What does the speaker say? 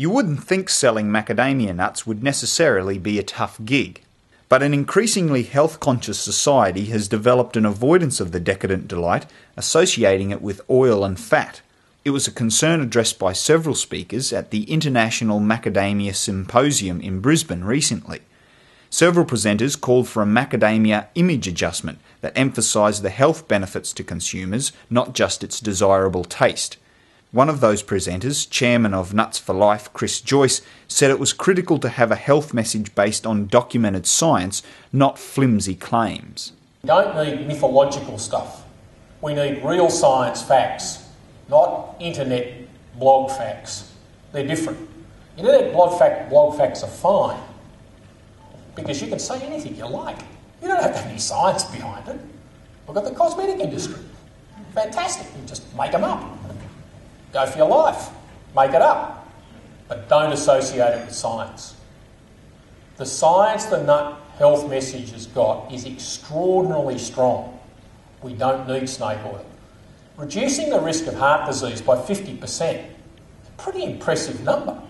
You wouldn't think selling macadamia nuts would necessarily be a tough gig, but an increasingly health conscious society has developed an avoidance of the decadent delight, associating it with oil and fat. It was a concern addressed by several speakers at the International Macadamia Symposium in Brisbane recently. Several presenters called for a macadamia image adjustment that emphasised the health benefits to consumers, not just its desirable taste. One of those presenters, chairman of Nuts for Life, Chris Joyce, said it was critical to have a health message based on documented science, not flimsy claims. We don't need mythological stuff. We need real science facts, not internet blog facts. They're different. Internet blog, fact, blog facts are fine because you can say anything you like. You don't have to have any science behind it. Look at the cosmetic industry. Fantastic. You just make them up. Go for your life. Make it up. But don't associate it with science. The science the nut health message has got is extraordinarily strong. We don't need snake oil. Reducing the risk of heart disease by 50%, is a pretty impressive number.